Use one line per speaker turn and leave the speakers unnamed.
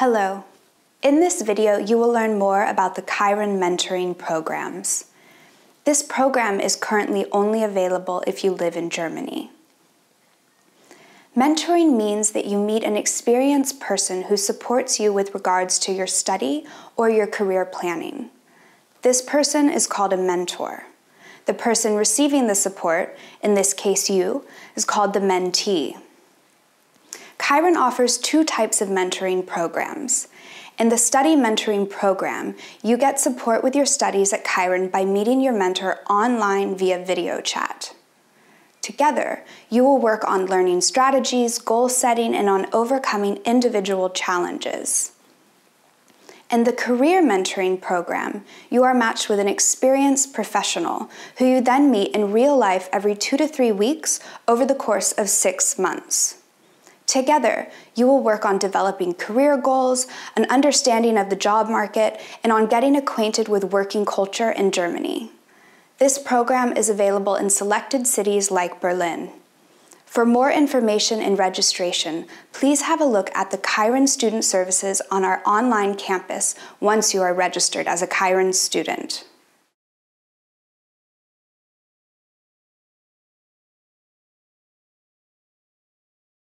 Hello. In this video, you will learn more about the Kiron mentoring programs. This program is currently only available if you live in Germany. Mentoring means that you meet an experienced person who supports you with regards to your study or your career planning. This person is called a mentor. The person receiving the support, in this case you, is called the mentee. Kiron offers two types of mentoring programs. In the Study Mentoring Program, you get support with your studies at Kiron by meeting your mentor online via video chat. Together, you will work on learning strategies, goal setting, and on overcoming individual challenges. In the Career Mentoring Program, you are matched with an experienced professional who you then meet in real life every two to three weeks over the course of six months. Together, you will work on developing career goals, an understanding of the job market, and on getting acquainted with working culture in Germany. This program is available in selected cities like Berlin. For more information and registration, please have a look at the Kiron Student Services on our online campus once you are registered as a Kiron student.